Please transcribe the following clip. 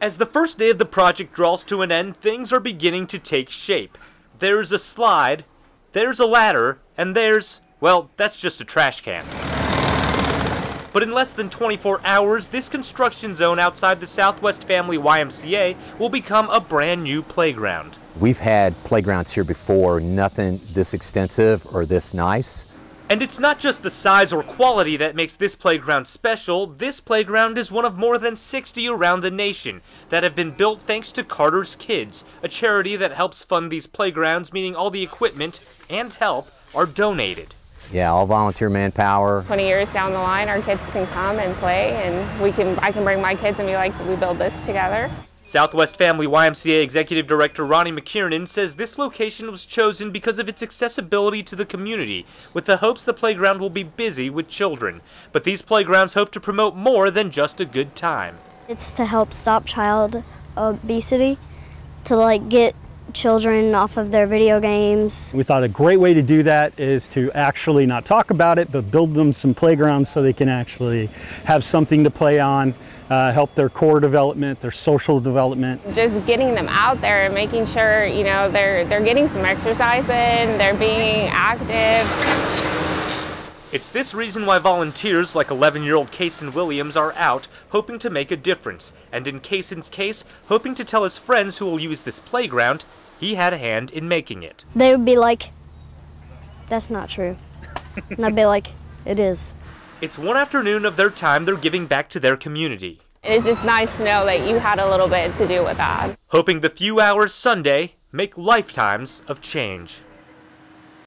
As the first day of the project draws to an end, things are beginning to take shape. There's a slide, there's a ladder, and there's, well, that's just a trash can. But in less than 24 hours, this construction zone outside the Southwest Family YMCA will become a brand new playground. We've had playgrounds here before, nothing this extensive or this nice. And it's not just the size or quality that makes this playground special, this playground is one of more than 60 around the nation that have been built thanks to Carter's Kids, a charity that helps fund these playgrounds, meaning all the equipment and help are donated. Yeah, all volunteer manpower. 20 years down the line, our kids can come and play, and we can I can bring my kids and be like, we build this together. Southwest Family YMCA Executive Director Ronnie McKiernan says this location was chosen because of its accessibility to the community, with the hopes the playground will be busy with children. But these playgrounds hope to promote more than just a good time. It's to help stop child obesity, to like get children off of their video games. We thought a great way to do that is to actually not talk about it, but build them some playgrounds so they can actually have something to play on uh, help their core development, their social development. Just getting them out there and making sure, you know, they're, they're getting some exercise in, they're being active. It's this reason why volunteers like 11-year-old Kaysen Williams are out, hoping to make a difference, and in Kaysen's case, hoping to tell his friends who will use this playground he had a hand in making it. They would be like, that's not true. and I'd be like, it is. It's one afternoon of their time they're giving back to their community. It's just nice to know that you had a little bit to do with that. Hoping the few hours Sunday make lifetimes of change.